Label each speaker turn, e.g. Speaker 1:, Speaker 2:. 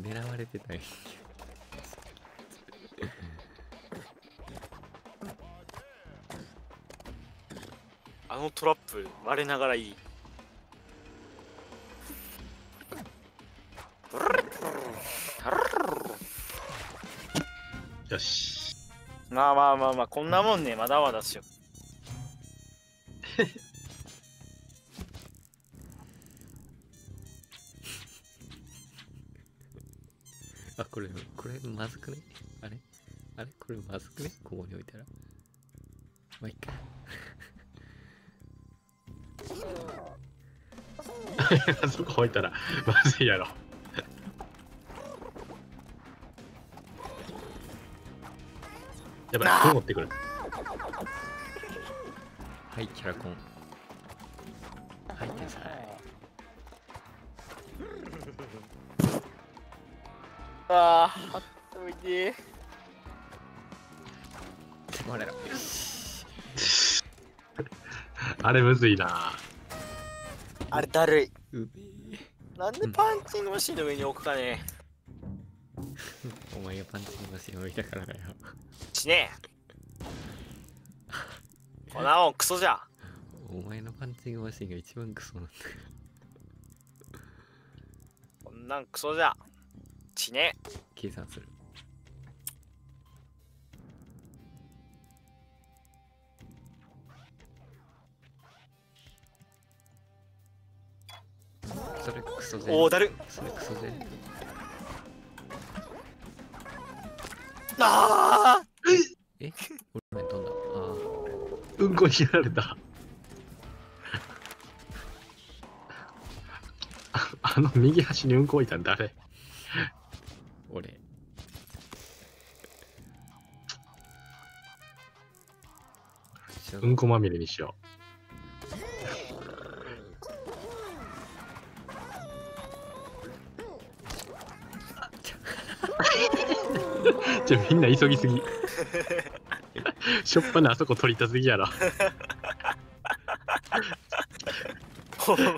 Speaker 1: 狙われてたんや。
Speaker 2: あのトラップ割れながらいい。
Speaker 3: よし。
Speaker 2: まあまあまあまあこんなもんねまだまだっすよ
Speaker 1: あこれこれまずくね？あれ？あれ？これまずくね？ここに置いたら。まあいっか。
Speaker 3: あそこ置いたら、まずいやろ。やばい、こう持ってくる。
Speaker 1: はいキャラコン
Speaker 2: あああっといて
Speaker 1: これら
Speaker 3: あれむずいな。
Speaker 2: あれだるい。なんでパンチングマシンの上に置くかね。
Speaker 1: お前がパンチングマシン置いたからだよ。
Speaker 2: しねえ。こんなもんクソじゃ
Speaker 1: お前のパンチングマシンが一番クソなんだ
Speaker 2: こんなんクソじゃしね。え
Speaker 1: 計算する。それクソぜ
Speaker 2: おおだる。
Speaker 1: それクソぜ
Speaker 2: ああ
Speaker 1: え？俺の飛んだ。あ
Speaker 3: うんこにやられた。ああの右端にうんこ置いたん誰
Speaker 1: ー俺
Speaker 3: うんこまみれにしよう。じゃあみんな急ぎすぎ。しょっぱなあそこ取りたすぎやろ。
Speaker 2: ほんまに